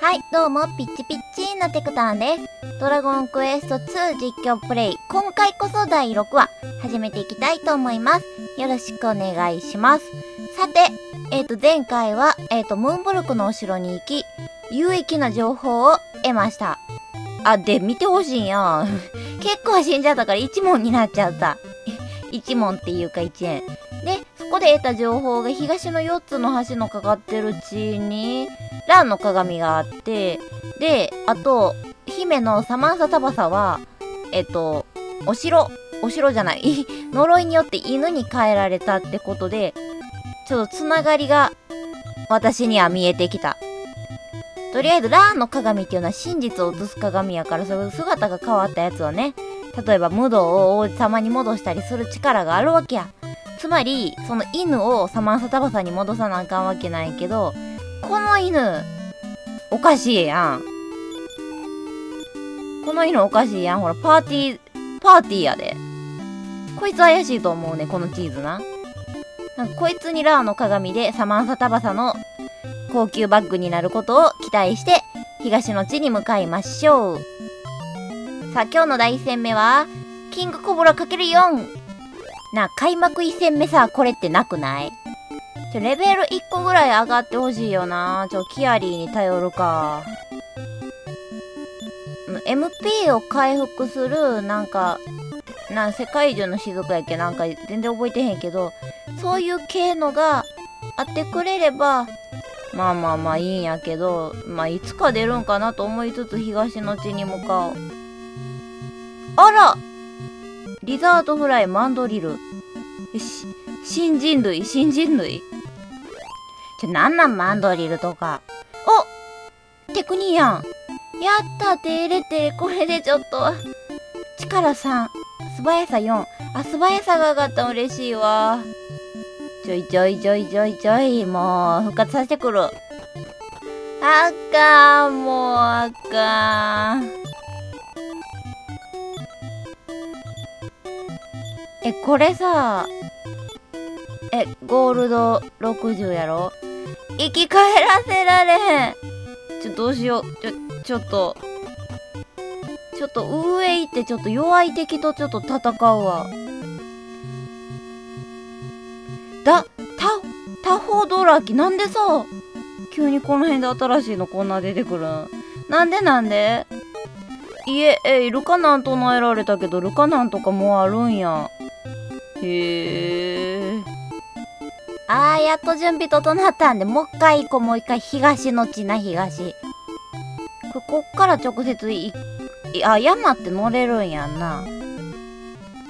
はい、どうも、ピッチピッチなテクタンです。ドラゴンクエスト2実況プレイ、今回こそ第6話、始めていきたいと思います。よろしくお願いします。さて、えっ、ー、と、前回は、えっ、ー、と、ムーンブルクのお城に行き、有益な情報を得ました。あ、で、見てほしいんや。結構死んじゃったから1問になっちゃった。1問っていうか1円。で、そこで得た情報が東の4つの橋のかかってる地に、ランの鏡があって、で、あと、姫のサマンサタバサは、えっと、お城、お城じゃない、呪いによって犬に変えられたってことで、ちょっとつながりが私には見えてきた。とりあえず、ラーンの鏡っていうのは真実を映す鏡やから、その姿が変わったやつをね、例えば無道を王子様に戻したりする力があるわけや。つまり、その犬をサマンサタバサに戻さなあかんわけないけど、この犬、おかしいやん。この犬おかしいやん。ほら、パーティー、パーティーやで。こいつ怪しいと思うね、このチーズな。なんかこいつにラーの鏡でサマンサタバサの高級バッグになることを期待して、東の地に向かいましょう。さあ、今日の第1戦目は、キングコブラ ×4! なあ、開幕1戦目さ、これってなくない？ちょ、レベル1個ぐらい上がってほしいよな。ちょ、キアリーに頼るか。MP を回復する、なんか、な、世界中の雫やっけ？なんか全然覚えてへんけど、そういう系のがあってくれれば、まあまあまあいいんやけど、まあいつか出るんかなと思いつつ東の地に向かう。あらリザードフライマンドリル。し、新人類？新人類？ちょ、なんなんマンドリルとか。おテクニーやん。やったてれて、これでちょっと。力3。素早さ4。あ、素早さが上がった嬉しいわ。ちょいちょいちょいちょいちょい、もう、復活させてくる。あかん、もう、あかん。え、これさ、え、ゴールド60やろ？生き返らせられへん。ちょ、どうしよう。ちょ、ちょっと。ちょっと上行ってちょっと弱い敵とちょっと戦うわ。だ、タ、タホドラキなんでさ、急にこの辺で新しいのこんな出てくるん？なんでなんで？いえ、え、ルカナン唱えられたけど、ルカナンとかもあるんや。へえ。あー、やっと準備整ったんで、もう一回行こう、もう一回。東の地な、東。こ、こっから直接い、あ、山って乗れるんやんな。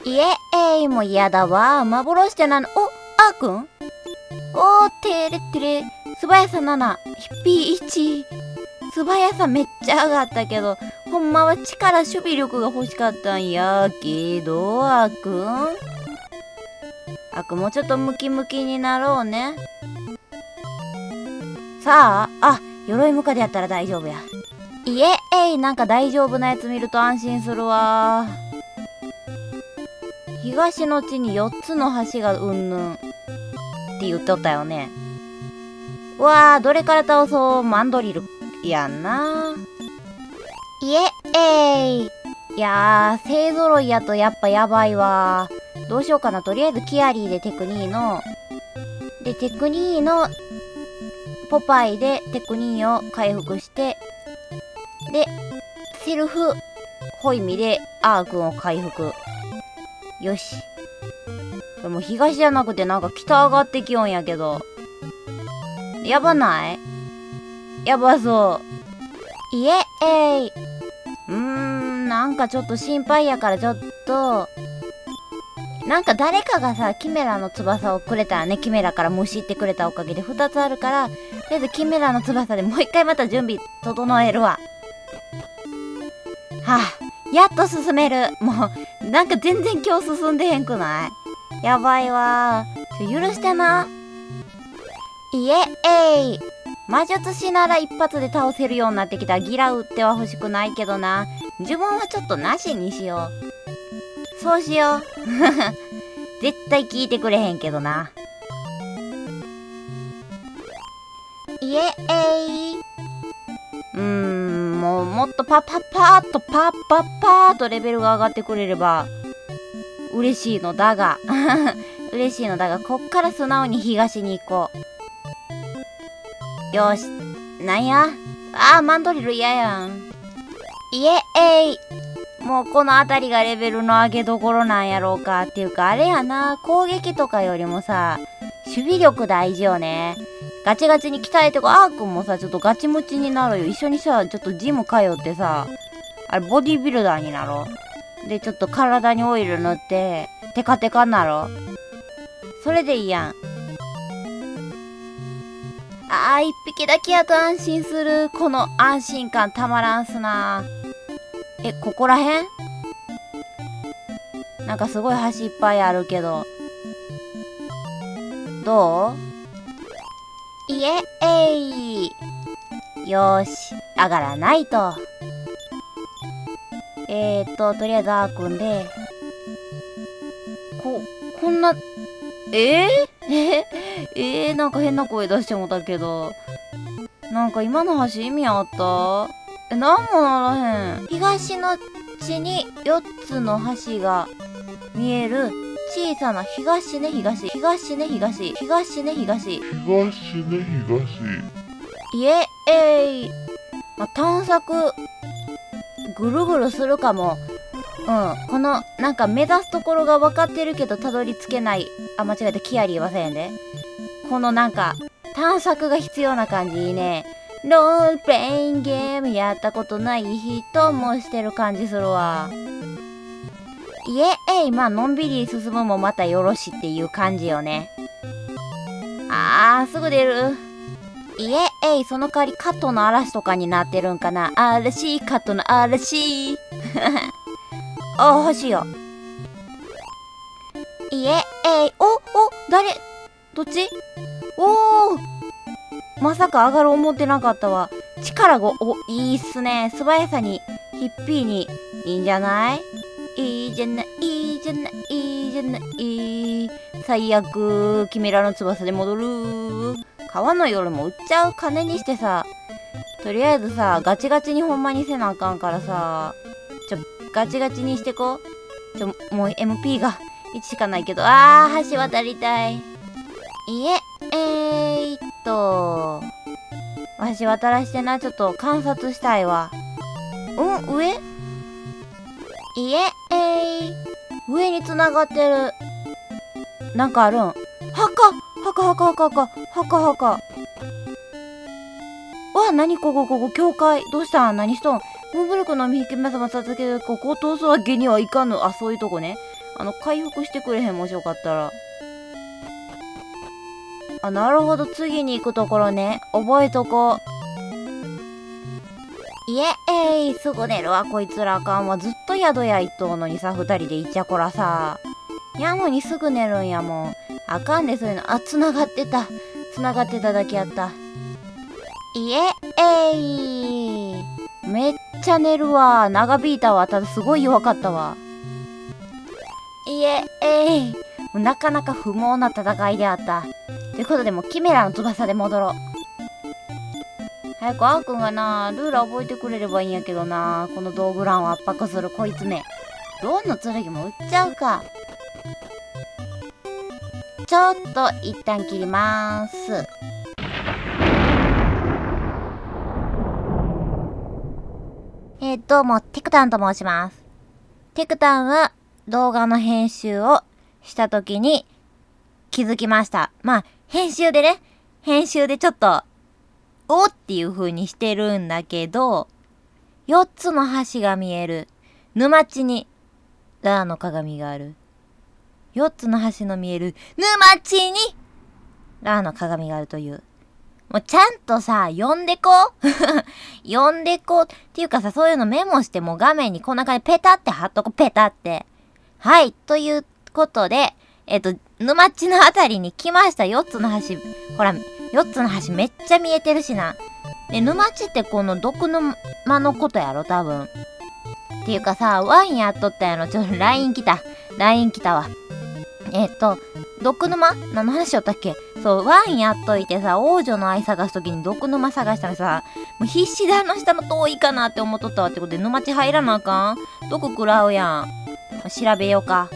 いえ、えい、も嫌だわ。幻ってなの、お、あーくん？おー、てれてれ。素早さ7、ヒッピー1。素早さめっちゃ上がったけど、ほんまは力、守備力が欲しかったんやけど、あーくん？あくもうちょっとムキムキになろうね。さあ、あ、鎧ムカでやったら大丈夫や。いえ、えい、なんか大丈夫なやつ見ると安心するわ。東の地に4つの橋がうんぬんって言っとったよね。うわあ、どれから倒そう？マンドリルやんな。いえ、えい。いやー、勢揃いやとやっぱやばいわどうしようかな。とりあえずキアリーでテクニーの、で、テクニーの、ポパイでテクニーを回復して、で、セルフ、ホイミでアー君を回復。よし。でも東じゃなくてなんか北上がってきよんやけど。やばない？やばそう。いえ、えいうーん、なんかちょっと心配やからちょっと、なんか誰かがさ、キメラの翼をくれたらね、キメラからむしってくれたおかげで2つあるから、とりあえずキメラの翼でもう一回また準備整えるわ。はあ、やっと進める。もう、なんか全然今日進んでへんくない？やばいわちょ、許してな。いえ、えい。魔術師なら一発で倒せるようになってきたギラ打っては欲しくないけどな。呪文はちょっとなしにしよう。そうしよう。絶対聞いてくれへんけどな。いえ、えい。うーん、もうもっとパッパッパーっとパッパッパーっとレベルが上がってくれれば嬉しいのだが 嬉しいのだが、こっから素直に東に行こう。よし。なんや？あー、マンドリル嫌やん。いえ、えい。もうこの辺りがレベルの上げどころなんやろうか。っていうか、あれやな。攻撃とかよりもさ、守備力大事よね。ガチガチに鍛えてこ、あーくんもさ、ちょっとガチムチになるよ。一緒にさ、ちょっとジム通ってさ、あれ、ボディビルダーになろう。で、ちょっと体にオイル塗って、テカテカになろう。それでいいやん。あー、一匹だけやと安心する。この安心感たまらんすな。え、ここらへんなんかすごい橋いっぱいあるけど。どう？いえ、えい。よし、上がらないと。えー、っと、とりあえずあーくんで、こ、こんな、えー、え えー、なんか変な声出してもたけど。なんか今の橋意味あった？え、なんもならへん。東の地に4つの橋が見える小さな東ね東。東ね東。東ね東。東ね東。いえ、えい。ま探索、ぐるぐるするかも。うん。この、なんか目指すところが分かってるけどたどり着けない。あ、間違えた。キアリー言わせんで。このなんか、探索が必要な感じいいね。ロールプレインゲームやったことない人もしてる感じするわ。いえ、えい、まあ、のんびり進むもまたよろしっていう感じよね。あー、すぐ出る。いえ、えい、その代わりカットの嵐とかになってるんかな。嵐、カットの嵐。あ、欲しいよ。いえ、えい、お、お、誰？どっち？おーまさか上がる思ってなかったわ。力が、お、いいっすね。素早さに、ヒッピーに、いいんじゃない？いいじゃない、いいじゃない、いいじゃない。最悪、君らの翼で戻る。川の夜も売っちゃう金にしてさ、とりあえずさ、ガチガチにほんまにせなあかんからさ、ちょ、ガチガチにしてこう。ちょ、もう MP が1しかないけど、あー、橋渡りたい。いえ、えー、っと、橋渡らしてな、ちょっと観察したいわ。うん上？いえ、えー、上に繋がってる。なんかあるん。はかはかはかはかはかはかはか。わ、なにここここ、教会。どうした？ん何しとん？ムーブルクの三匹目様授けるここを通すわけにはいかぬ。あ、そういうとこね。あの、回復してくれへん、もしよかったら。あ、なるほど。次に行くところね。覚えとこう。いえ、えい、すぐ寝るわ、こいつらあかんわ。ずっと宿屋行っとうのにさ、二人で行っちゃこらさ。やのにすぐ寝るんやもん。あかんで、そういうの。あ、繋がってた。繋がってただけやった。いえ、えい。めっちゃ寝るわ。長引いたわ。ただすごい弱かったわ。いえ、えい。なかなか不毛な戦いであった。ということでもうキメラの翼で戻ろう。早くあーくんがな、ルーラ覚えてくれればいいんやけどな、この道具欄を圧迫するこいつめ。ロンの剣も売っちゃうか。ちょっと一旦切りまーす。えー、どうも、テクタンと申します。テクタンは動画の編集をした時に気づきました。まあ、編集でね、編集でちょっと、おっていう風にしてるんだけど、4つの橋が見える。沼地に、ラーの鏡がある。4つの橋の見える、沼地に、ラーの鏡があるという。もうちゃんとさ、読んでこう 読んでこうっていうかさ、そういうのメモしても画面にこんな感じペタって貼っとこう、ペタって。はい、ということで、えっと、沼地のあたりに来ました。4つの橋。ほら、4つの橋めっちゃ見えてるしな。で、沼地ってこの毒沼のことやろ、多分。っていうかさ、ワインやっとったやろ。ちょっと LINE 来た。LINE 来たわ。えっと、毒沼何の話しよったっけ？そう、ワインやっといてさ、王女の愛探すときに毒沼探したらさ、もう必死であの下の遠いかなって思っとったわってことで沼地入らなあかん？どこ食らうやん。調べようか。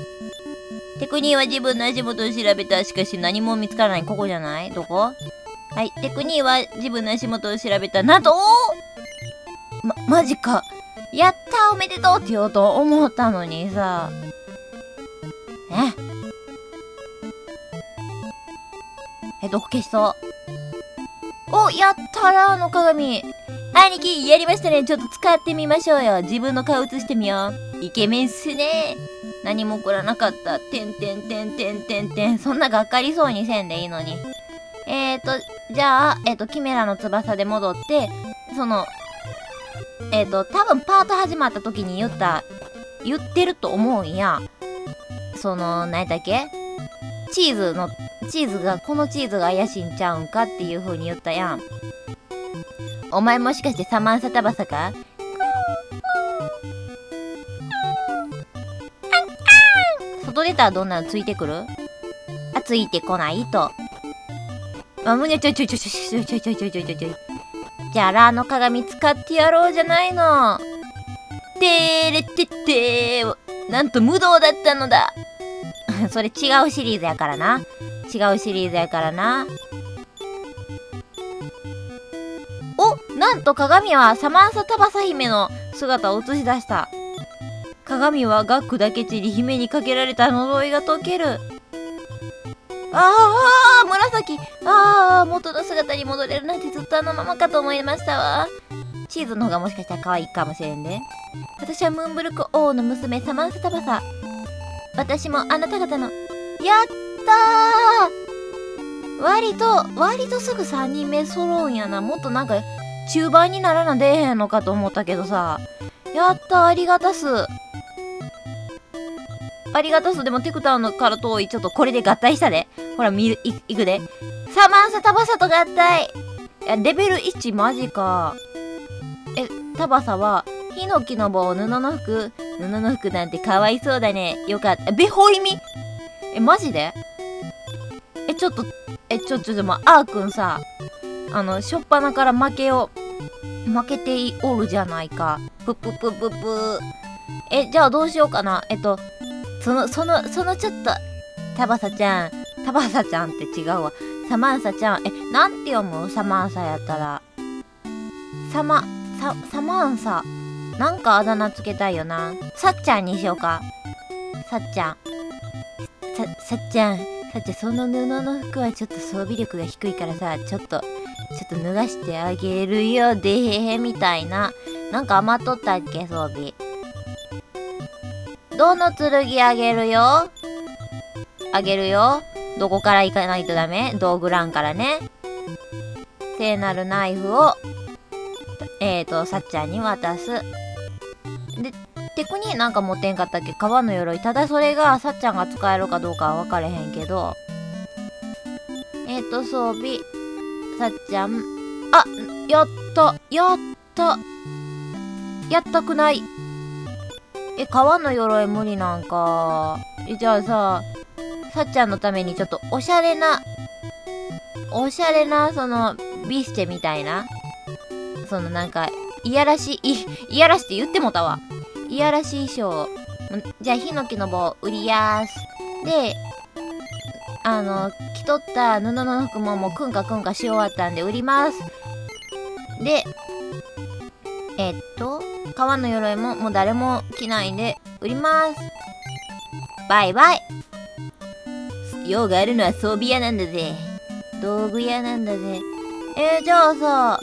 テクニーは自分の足元を調べた。しかし何も見つからない。ここじゃない？どこ？はい。テクニーは自分の足元を調べた。なんとま、マジか。やったおめでとうって言おうと思ったのにさ。え？え、どこ消しそうお、やったらあの鏡。兄貴、やりましたね。ちょっと使ってみましょうよ。自分の顔映してみよう。イケメンっすね。何も起こらなかった。てんてんてんてんてんてん。そんながっかりそうにせんでいいのに。えーと、じゃあ、えーと、キメラの翼で戻って、その、えーと、多分パート始まった時に言った、言ってると思うんや。その、何やったっけ？チーズの、チーズが、このチーズが怪しいんちゃうんかっていう風に言ったやん。お前もしかしてサマンサタバサか？出たどんなのついてくる？あ、ついてこない？と。あ、むにゃちょいちょいちょいちょいちょいちょいちょい。じゃあ、ラーの鏡使ってやろうじゃないの。てーれってってー。なんと無道だったのだ。それ違うシリーズやからな。違うシリーズやからな。おなんと鏡はサマンサタバサ姫の姿を映し出した。鏡はガックだけ散り姫にかけられた呪いが解ける。ああ紫ああ元の姿に戻れるなんてずっとあのままかと思いましたわ。チーズの方がもしかしたら可愛いかもしれんね。私はムーンブルク王の娘サマンサタバサ。私もあなた方の、やったー割と、割とすぐ3人目揃うんやな。もっとなんか、中盤にならな出えへんのかと思ったけどさ。やったありがたす。ありがたす。でもテクターのから遠い。ちょっとこれで合体したで。ほら、見る、い、いくで。サマンサタバサと合体いや、レベル1マジか。え、タバサは、ヒノキの棒、布の服。布の服なんてかわいそうだね。よかった。べほいみえ、マジで？え、ちょっと、え、ちょ、ちょ、でも、あーくんさ、あの、しょっぱなから負けを、負けておるじゃないか。ぷぷぷぷぷ。え、じゃあどうしようかな。えっと、その、その、そのちょっと、タバサちゃん、タバサちゃんって違うわ。サマンサちゃん、え、なんて読む？サマンサやったら。サマ、サ、サマンサ。なんかあだ名つけたいよな。さっちゃんにしようか。さっちゃん。さ、さっちゃん。だってその布の服はちょっと装備力が低いからさ、ちょっと、ちょっと脱がしてあげるよ、でへへ、みたいな。なんか余っとったっけ、装備。どの剣あげるよあげるよ。どこから行かないとダメ道具欄からね。聖なるナイフを、えーと、さっちゃんに渡す。で、テクニーなんか持ってんかったっけ？革の鎧。ただそれがさっちゃんが使えるかどうかは分かれへんけど。えっ、ー、と、装備。さっちゃん。あやったやったやったくないえ、革の鎧無理なんか。え、じゃあさ、さっちゃんのためにちょっとおしゃれな、おしゃれな、その、ビスチェみたいな。そのなんか、いやらしい、いやらしって言ってもたわ。いやらしい衣装。じゃあ、ヒノキの棒売りやーす。で、あの、着とった布の服ももうくんかくんかし終わったんで売ります。で、えっと、革の鎧ももう誰も着ないんで売ります。バイバイ。用があるのは装備屋なんだぜ。道具屋なんだぜ。えー、じゃあさ、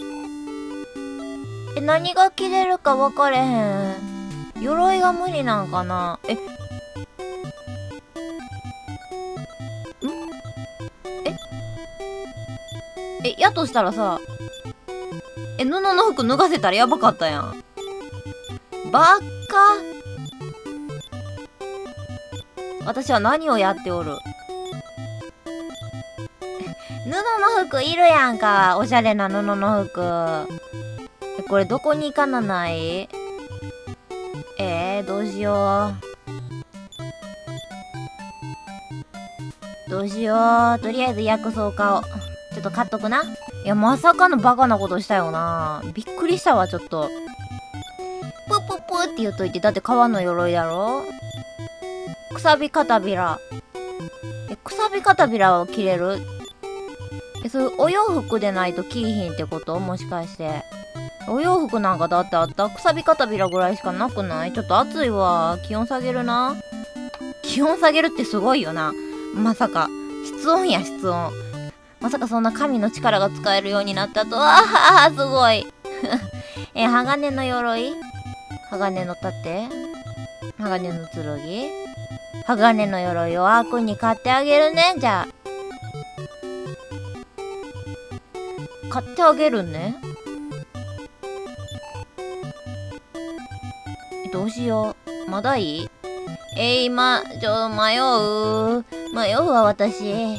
え、何が着れるか分かれへん。鎧が無理なんかなえ、え？え、やとしたらさ、え、布の服脱がせたらやばかったやん。バッカ？私は何をやっておる？布の服いるやんか。おしゃれな布の服。これどこに行かなない？えー、どうしよう。どうしよう。とりあえず薬草家を。ちょっと買っとくな。いや、まさかのバカなことしたよな。びっくりしたわ、ちょっと。プープープーって言っといて、だって川の鎧だろ？くさびかたびら。え、くさびかたびらを着れる？え、そういうお洋服でないと着いひんってこと？もしかして。お洋服なんかだってあった？くさびかたびらぐらいしかなくない？ちょっと暑いわ。気温下げるな。気温下げるってすごいよな。まさか。室温や、室温。まさかそんな神の力が使えるようになったとは、あすごい。え、鋼の鎧？鋼の盾？鋼の剣？鋼の鎧をアークに買ってあげるね、じゃあ。買ってあげるね。どうしよう。まだいい？えー、今、ちょ、迷う。迷うわ、私。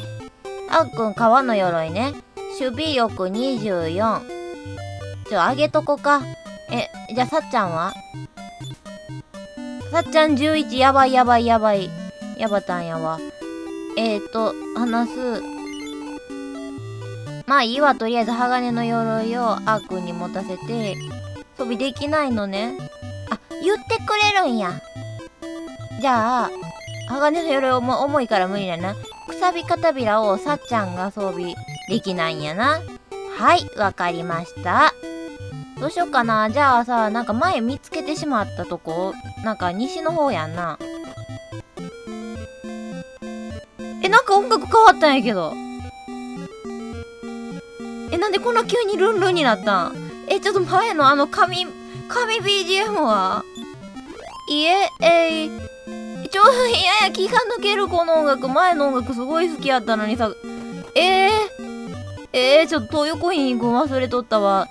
あっくん、革の鎧ね。守備力24。ちょ、あげとこか。え、じゃあ、さっちゃんは？さっちゃん11、やばいやばいやばい。やばたんやわ。えーと、話す。まあいいわ、とりあえず鋼の鎧をあーくんに持たせて、装備できないのね。あ、言ってくれるんや。じゃあ、鋼の鎧も重いから無理だな。くさび片びらをさっちゃんが装備できないんやな。はい、わかりました。どうしよっかな。じゃあさ、なんか前見つけてしまったとこ、なんか西の方やんな。え、なんか音楽変わったんやけど。え、なんでこんな急にルンルンになったん？え、ちょっと前のあの紙、紙 BGM は？いえ、えー、ちょ、いやや気が抜けるこの音楽。前の音楽すごい好きやったのにさ。えー、えー、ちょっと東横インく忘れとったわ。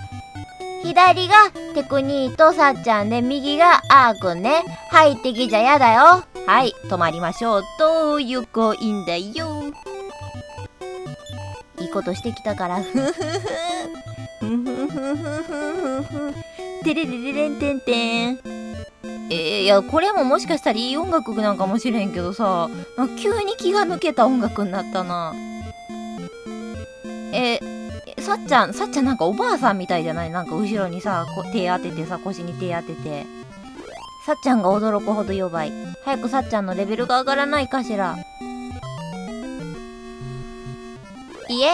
左がテクニーとさっちゃんで、右があーくんね。入ってきじゃやだよ。はい、止まりましょう。東横インだよ。いいことしてきたから、ふふふ。ふふふふふふ。てれれれれんてんてん。えー、いや、これももしかしたらいい音楽なんかもしれんけどさ、急に気が抜けた音楽になったな。えー、さっちゃん、さっちゃんなんかおばあさんみたいじゃない？なんか後ろにさ、こ手当ててさ、腰に手当てて。さっちゃんが驚くほど弱い。早くさっちゃんのレベルが上がらないかしら。イエ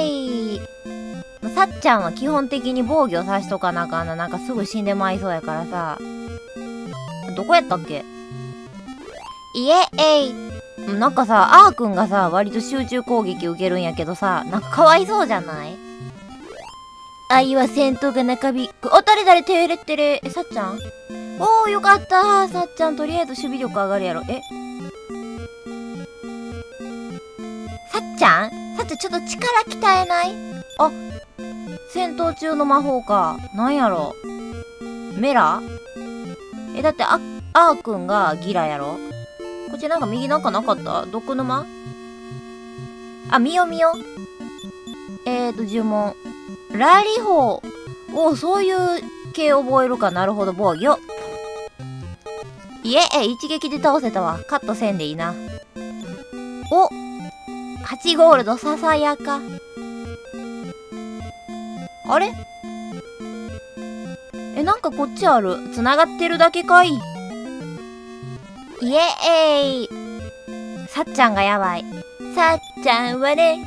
ーイさっちゃんは基本的に防御さしとかなあかんな。なんかすぐ死んでまいそうやからさ。どこやったっけ？イエーイなんかさ、あーくんがさ、割と集中攻撃受けるんやけどさ、なんかかわいそうじゃない？愛は戦闘が中引く。あ、誰誰てれてれ。え、さっちゃん？おー、よかったさっちゃん、とりあえず守備力上がるやろ。え？さっちゃん？さっちゃん、ちょっと力鍛えない？あ、戦闘中の魔法か。なんやろ？メラ？え、だって、あ、あーくんがギラやろ？こっちなんか右なんかなかった？毒沼あ、みよみよ。えーと、呪文。ラリホー。おそういう系覚えるか。なるほど、防御。いえ、え、一撃で倒せたわ。カットせんでいいな。お !8 ゴールド、ささやか。あれ？え、なんかこっちある。繋がってるだけかい。イエーイさっちゃんがやばい。さっちゃんはね、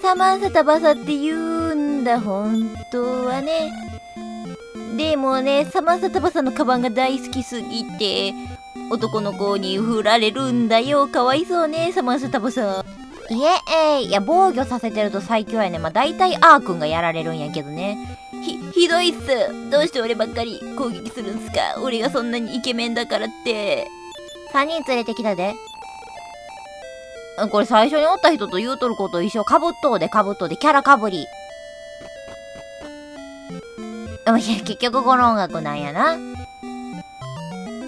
サマンサタバサって言うだ、本当はね。でもね、サマンサタバサのカバンが大好きすぎて、男の子に振られるんだよ。かわいそうね、サマンサタバサ。いえ、えー、いや、防御させてると最強やね。まあ、大体アーくんがやられるんやけどね。ひ、ひどいっす。どうして俺ばっかり攻撃するんすか？俺がそんなにイケメンだからって。3人連れてきたで。これ最初におった人と言うとること一緒。かぶっとうでかぶっとうでキャラかぶり。でも結局この音楽なんやな。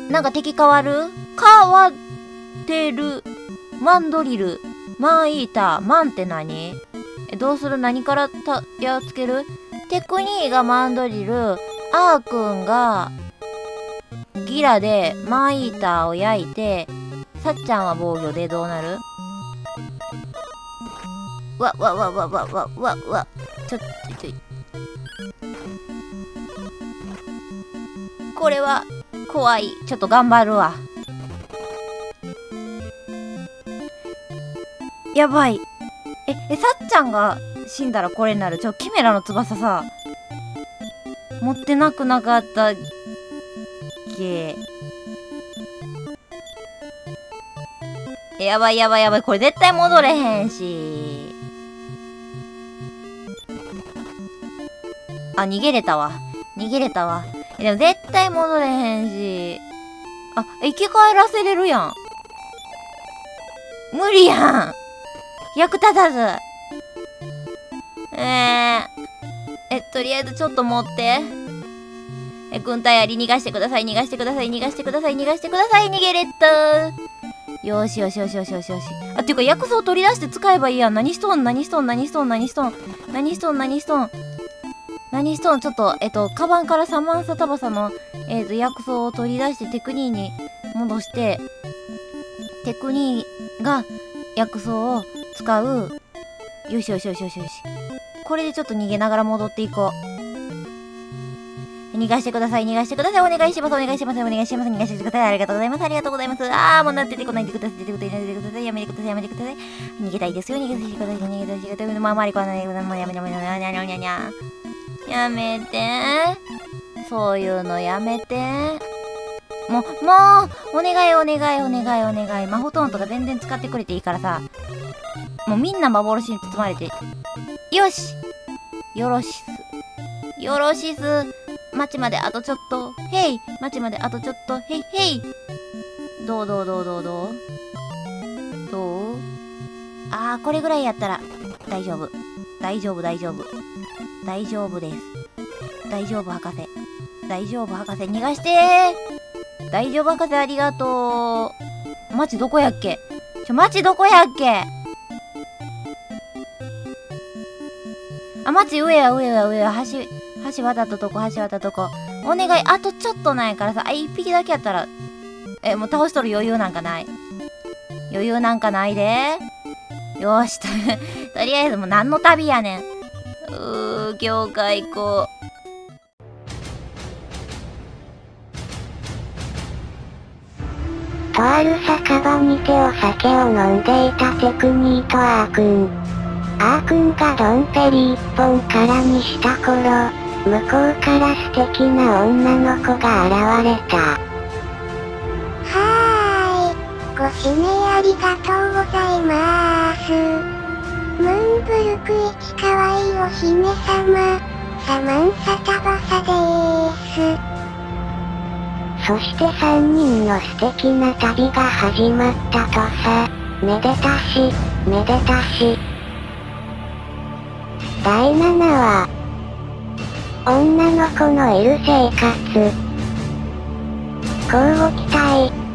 なんか敵変わる？変わってる。マンドリル。マンイーター。マンって何？え、どうする？何からた、やっつける？テクニーがマンドリル。アーくんがギラでマンイーターを焼いて、さっちゃんは防御でどうなる？わ、わ、わ、わ、わ、わ、わ、わ、ちょ、ちょ、ちょこれは、怖い。ちょっと頑張るわ。やばい。え、え、さっちゃんが死んだらこれになる？ちょ、キメラの翼さ、持ってなくなかったっけやばいやばいやばい。これ絶対戻れへんし。あ、逃げれたわ。逃げれたわ。えでも絶対戻れへんし。あ、生き返らせれるやん。無理やん。役立たず。えー、え、とりあえずちょっと持って。え、軍隊あり逃がしてください、逃がしてください、逃がしてください、逃がしてください、逃げれったよしよしよしよしよしよし。あ、っていうか薬草取り出して使えばいいやん。何しとん？何しとん？何しとん？何しとん？何しとん？何しとん？何しとんちょっと、えっと、カバンからサマンサタバサの、えっと、薬草を取り出してテクニーに戻して、テクニーが薬草を使う。よしよしよしよしよし。これでちょっと逃げながら戻っていこう。逃がしてください、逃がしてください、お願いします、お願いします、お願いします、逃がしてください、ありがとうございます、ありがとうございます。あー、もうなっててこないでください、出てこないでください、やめてください、やめてください。逃げたいですよ、逃げてください、逃げてください、まあ、まりこないでください、もうやめて、もうやめて、やめて、そういうのやめて。もう、もう、お願い、お願い、お願い、お願い。魔法トーンとか全然使ってくれていいからさ。もうみんな幻に包まれて。よしよろしす。よろしす。町まであとちょっと。へい町まであとちょっと。へいへいどうどうどうどうどう？どう？あー、これぐらいやったら大丈夫。大丈夫、大丈夫。大丈夫です。大丈夫、博士。大丈夫、博士。逃がしてー大丈夫、博士、ありがとう。町どこやっけ？ちょ、町どこやっけ？あ、町上や上や上や、橋、橋渡ったとこ、橋渡ったとこ。お願い、あとちょっとないからさ、あ、一匹だけやったら、え、もう倒しとる余裕なんかない？余裕なんかないで。よーし、と、とりあえずもう何の旅やねん。うー、業界行こう。とある酒場にてお酒を飲んでいたテクニーとアーくん。アーくんがドンペリ一本空にした頃、向こうから素敵な女の子が現れた。はーい。ご指名ありがとうございまーす。ムーンブルク一可愛いお姫様、サマンサタバサでーす。そして3人の素敵な旅が始まったとさ。めでたし、めでたし。第7話。女の子のいる生活。こうご期待。